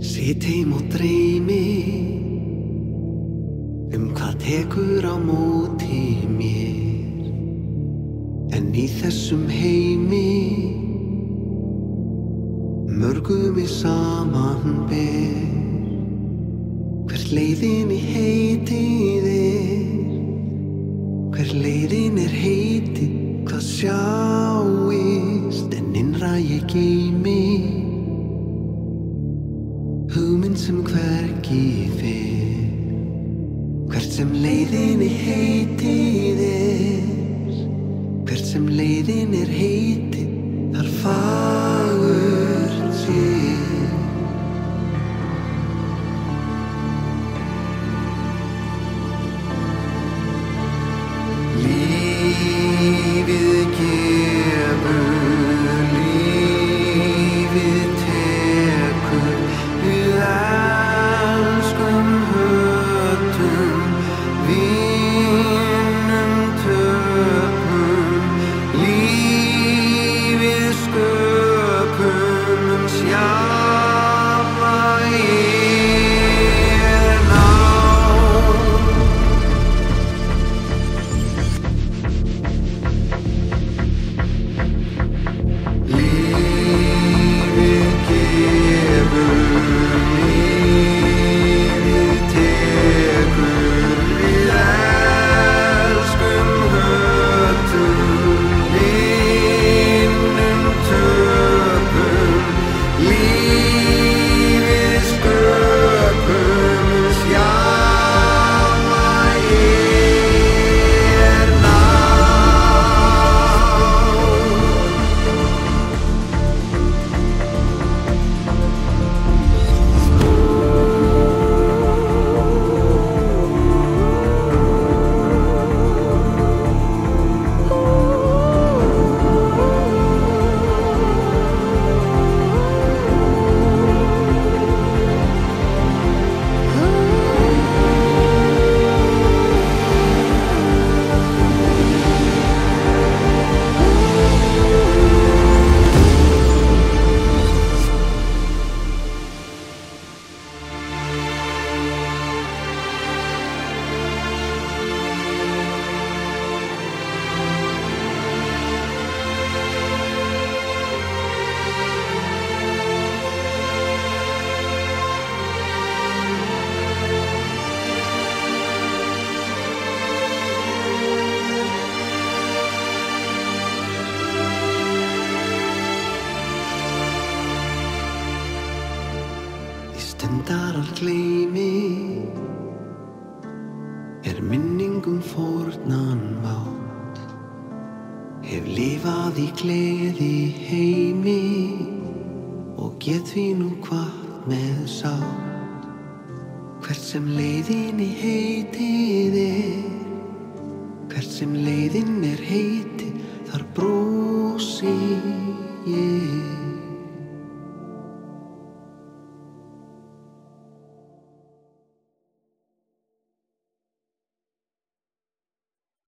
Sitt heim og dreymi um hvað tekur á móti mér. En í þessum heimi mörgum við saman ber. Hver leiðin í heitið er hver leiðin er heitið hvað sjáist? En innra ég geimi hugmynd sem hvergi fer hvert sem leiðin er. Hvert sem leiðin er heitið Í stundarar gleymi er minningum fórnan mátt. Hef lifað í gleði heimi og get því nú hvað með sátt. Hvert sem leiðin í heitið er Hvert sem leiðin er heitið